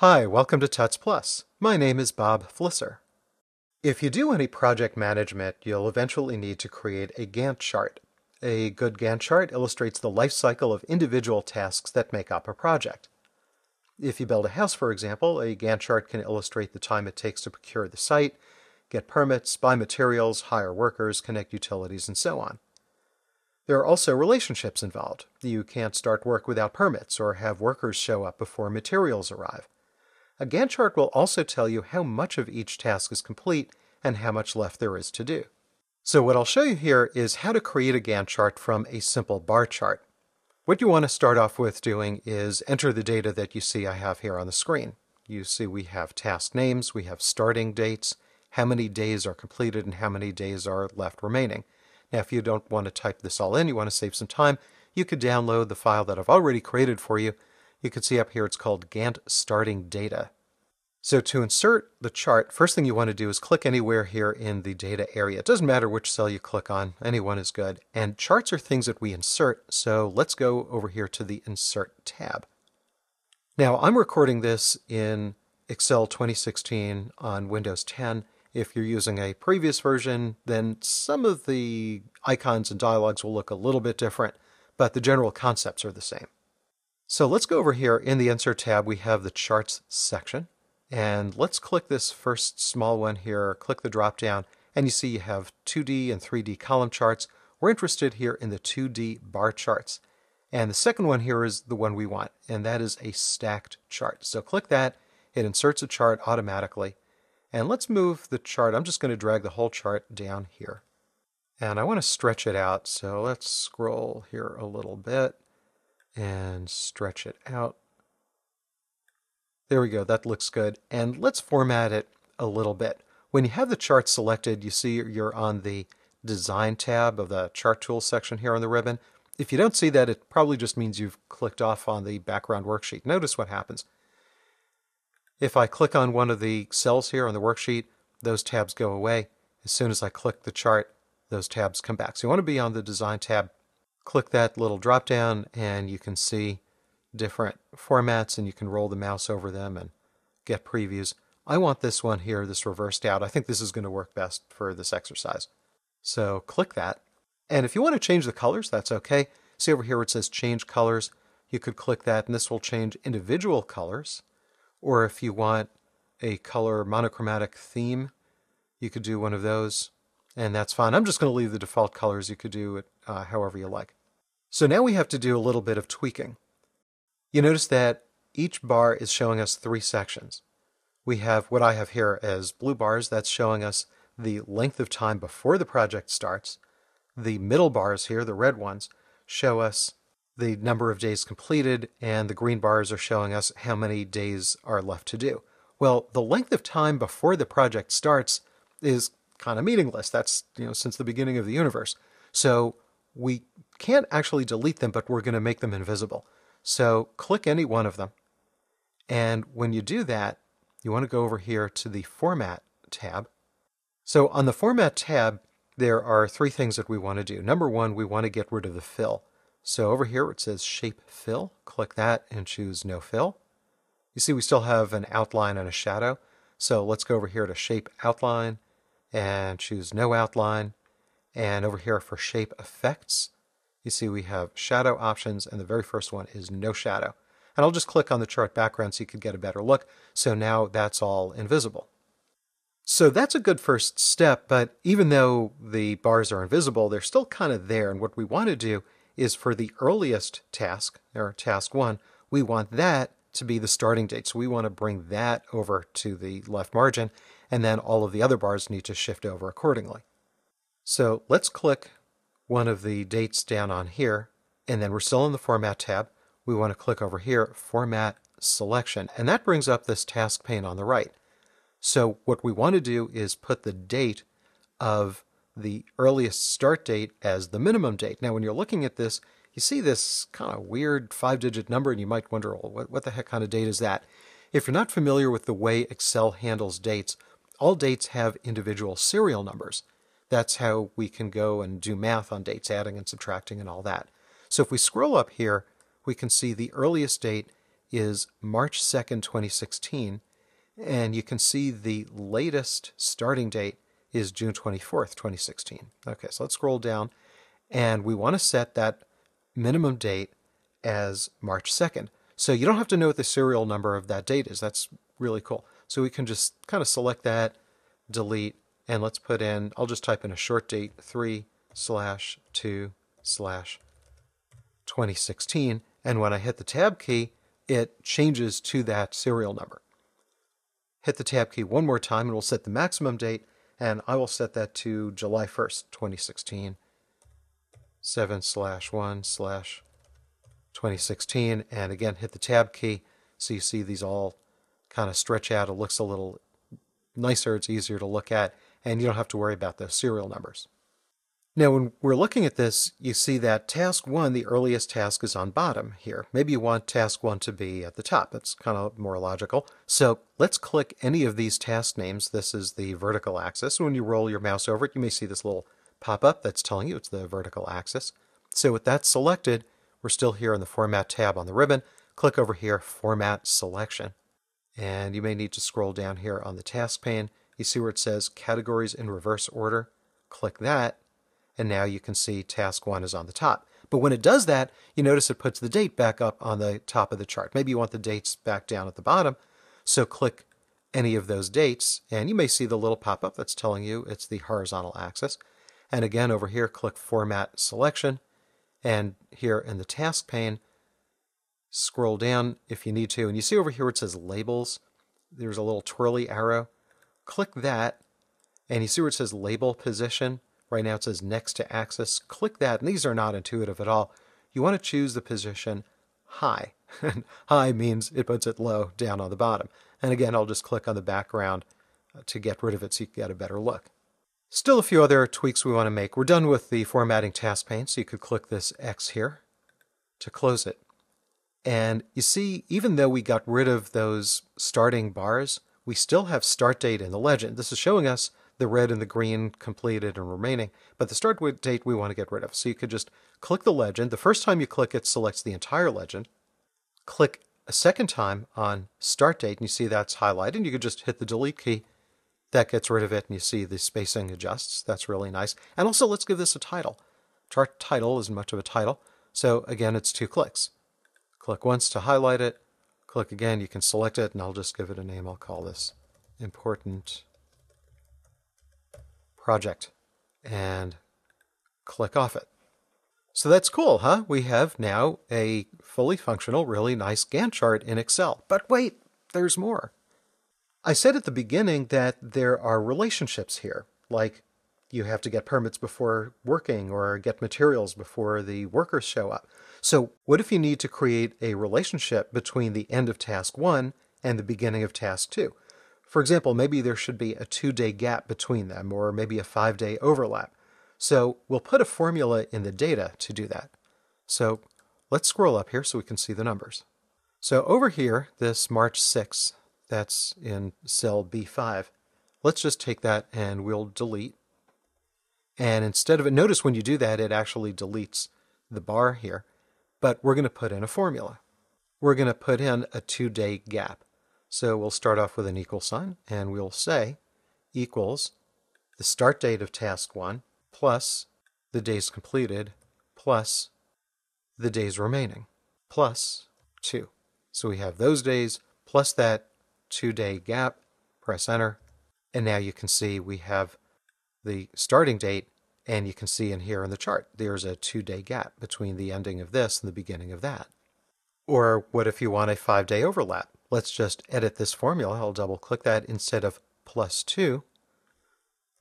Hi, welcome to Tuts Plus. My name is Bob Flisser. If you do any project management, you'll eventually need to create a Gantt chart. A good Gantt chart illustrates the life cycle of individual tasks that make up a project. If you build a house, for example, a Gantt chart can illustrate the time it takes to procure the site, get permits, buy materials, hire workers, connect utilities, and so on. There are also relationships involved. You can't start work without permits or have workers show up before materials arrive. A Gantt chart will also tell you how much of each task is complete and how much left there is to do. So what I'll show you here is how to create a Gantt chart from a simple bar chart. What you want to start off with doing is enter the data that you see I have here on the screen. You see we have task names, we have starting dates, how many days are completed and how many days are left remaining. Now if you don't want to type this all in, you want to save some time, you could download the file that I've already created for you you can see up here it's called Gantt Starting Data. So to insert the chart, first thing you want to do is click anywhere here in the data area. It doesn't matter which cell you click on, anyone is good. And charts are things that we insert, so let's go over here to the Insert tab. Now I'm recording this in Excel 2016 on Windows 10. If you're using a previous version, then some of the icons and dialogues will look a little bit different, but the general concepts are the same. So let's go over here in the Insert tab, we have the Charts section. And let's click this first small one here, click the drop down, and you see you have 2D and 3D column charts. We're interested here in the 2D bar charts. And the second one here is the one we want, and that is a stacked chart. So click that, it inserts a chart automatically. And let's move the chart, I'm just going to drag the whole chart down here. And I want to stretch it out, so let's scroll here a little bit and stretch it out. There we go, that looks good. And let's format it a little bit. When you have the chart selected, you see you're on the Design tab of the Chart Tools section here on the ribbon. If you don't see that, it probably just means you've clicked off on the background worksheet. Notice what happens. If I click on one of the cells here on the worksheet, those tabs go away. As soon as I click the chart, those tabs come back. So you want to be on the Design tab click that little drop down and you can see different formats and you can roll the mouse over them and get previews. I want this one here, this reversed out. I think this is going to work best for this exercise. So click that. And if you want to change the colors, that's okay. See over here where it says change colors. You could click that and this will change individual colors. Or if you want a color monochromatic theme, you could do one of those and that's fine. I'm just going to leave the default colors. You could do it uh, however you like. So now we have to do a little bit of tweaking. You notice that each bar is showing us three sections. We have what I have here as blue bars, that's showing us the length of time before the project starts. The middle bars here, the red ones, show us the number of days completed, and the green bars are showing us how many days are left to do. Well, the length of time before the project starts is kind of meaningless. That's, you know, since the beginning of the universe. So we can't actually delete them, but we're going to make them invisible. So click any one of them. And when you do that, you want to go over here to the Format tab. So on the Format tab, there are three things that we want to do. Number one, we want to get rid of the fill. So over here it says Shape Fill. Click that and choose No Fill. You see we still have an outline and a shadow. So let's go over here to Shape Outline and choose No Outline. And over here for Shape Effects, you see we have shadow options, and the very first one is no shadow. And I'll just click on the chart background so you could get a better look. So now that's all invisible. So that's a good first step, but even though the bars are invisible, they're still kind of there. And what we want to do is for the earliest task, or task one, we want that to be the starting date. So we want to bring that over to the left margin, and then all of the other bars need to shift over accordingly. So let's click one of the dates down on here, and then we're still in the Format tab. We want to click over here, Format Selection, and that brings up this task pane on the right. So what we want to do is put the date of the earliest start date as the minimum date. Now, when you're looking at this, you see this kind of weird five-digit number, and you might wonder, well, what, what the heck kind of date is that? If you're not familiar with the way Excel handles dates, all dates have individual serial numbers. That's how we can go and do math on dates, adding and subtracting and all that. So if we scroll up here, we can see the earliest date is March 2nd, 2016, and you can see the latest starting date is June 24th, 2016. Okay, so let's scroll down, and we want to set that minimum date as March 2nd. So you don't have to know what the serial number of that date is. That's really cool. So we can just kind of select that, delete, and let's put in, I'll just type in a short date, 3 slash 2 slash 2016. And when I hit the tab key, it changes to that serial number. Hit the tab key one more time and we'll set the maximum date and I will set that to July 1st, 2016, 7 slash 1 slash 2016. And again, hit the tab key so you see these all kind of stretch out. It looks a little nicer, it's easier to look at, and you don't have to worry about those serial numbers. Now, when we're looking at this, you see that task one, the earliest task is on bottom here. Maybe you want task one to be at the top. That's kind of more logical. So let's click any of these task names. This is the vertical axis. When you roll your mouse over it, you may see this little pop-up that's telling you it's the vertical axis. So with that selected, we're still here in the Format tab on the ribbon. Click over here, Format Selection. And you may need to scroll down here on the task pane. You see where it says Categories in Reverse Order. Click that and now you can see task one is on the top. But when it does that, you notice it puts the date back up on the top of the chart. Maybe you want the dates back down at the bottom. So click any of those dates, and you may see the little pop-up that's telling you it's the horizontal axis. And again, over here, click Format Selection. And here in the task pane, scroll down if you need to. And you see over here it says Labels, there's a little twirly arrow. Click that, and you see where it says Label Position. Right now it says next to axis. Click that, and these are not intuitive at all. You want to choose the position high. And high means it puts it low down on the bottom. And again, I'll just click on the background uh, to get rid of it so you can get a better look. Still a few other tweaks we want to make. We're done with the formatting task pane, so you could click this X here to close it. And you see, even though we got rid of those starting bars, we still have start date in the legend. This is showing us the red and the green completed and remaining, but the start date we want to get rid of. So you could just click the legend. The first time you click it selects the entire legend. Click a second time on start date and you see that's highlighted. And you could just hit the delete key. That gets rid of it and you see the spacing adjusts. That's really nice. And also let's give this a title. Chart title isn't much of a title. So again, it's two clicks. Click once to highlight it. Click again, you can select it and I'll just give it a name. I'll call this important project and click off it. So that's cool, huh? We have now a fully functional, really nice Gantt chart in Excel. But wait, there's more. I said at the beginning that there are relationships here, like you have to get permits before working or get materials before the workers show up. So what if you need to create a relationship between the end of task one and the beginning of task two? For example, maybe there should be a two day gap between them, or maybe a five day overlap. So we'll put a formula in the data to do that. So let's scroll up here so we can see the numbers. So over here, this March 6th, that's in cell B5, let's just take that and we'll delete. And instead of it, notice when you do that, it actually deletes the bar here. But we're going to put in a formula. We're going to put in a two day gap. So we'll start off with an equal sign and we'll say equals the start date of task one plus the days completed plus the days remaining plus two. So we have those days plus that two day gap. Press enter. And now you can see we have the starting date and you can see in here in the chart, there's a two day gap between the ending of this and the beginning of that. Or what if you want a five day overlap? Let's just edit this formula. I'll double click that instead of plus 2.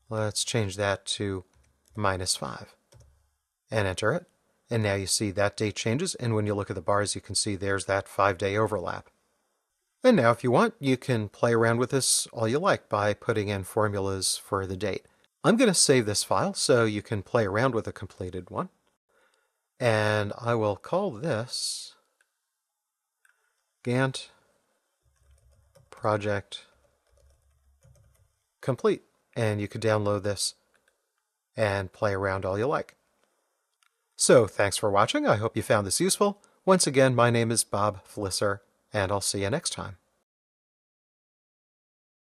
Let's change that to minus 5 and enter it. And now you see that date changes, and when you look at the bars, you can see there's that five-day overlap. And now if you want, you can play around with this all you like by putting in formulas for the date. I'm going to save this file so you can play around with a completed one. And I will call this Gantt project complete. And you could download this and play around all you like. So thanks for watching. I hope you found this useful. Once again, my name is Bob Flisser. and I'll see you next time.